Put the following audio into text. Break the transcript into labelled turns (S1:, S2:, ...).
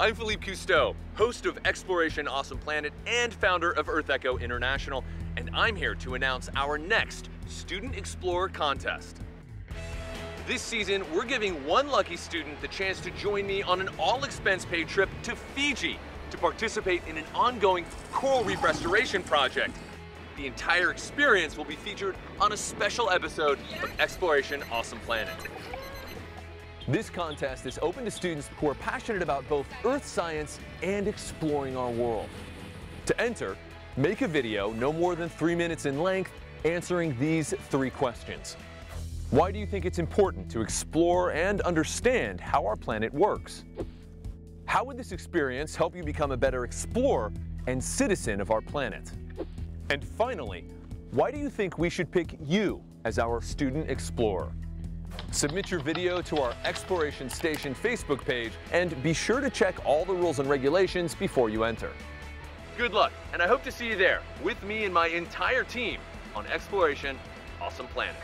S1: I'm Philippe Cousteau, host of Xploration Awesome Planet and founder of Earth Echo International, and I'm here to announce our next Student Explorer contest. This season, we're giving one lucky student the chance to join me on an all expense paid trip to Fiji to participate in an ongoing coral reef restoration project. The entire experience will be featured on a special episode of Xploration Awesome Planet. This contest is open to students who are passionate about both earth science and exploring our world. To enter, make a video no more than three minutes in length answering these three questions. Why do you think it's important to explore and understand how our planet works? How would this experience help you become a better explorer and citizen of our planet? And finally, why do you think we should pick you as our student explorer? Submit your video to our Xploration Station Facebook page and be sure to check all the rules and regulations before you enter. Good luck, and I hope to see you there with me and my entire team on Xploration Awesome Planet.